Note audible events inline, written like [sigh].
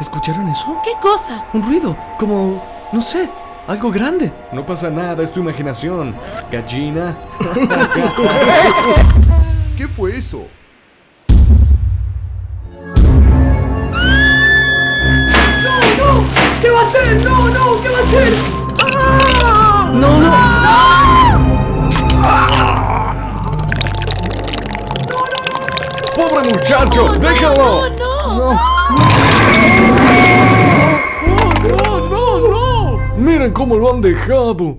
¿Escucharon eso? ¿Qué cosa? Un ruido, como, no sé, algo grande. No pasa nada, es tu imaginación. Gallina. [laughs] ¿Qué fue eso? ¿Qué va a hacer? No, no, ¿qué va a hacer? No, no. ¡Pobre muchacho! ¡Déjalo! No, no. ¡Oh, ¡Miren cómo lo han dejado!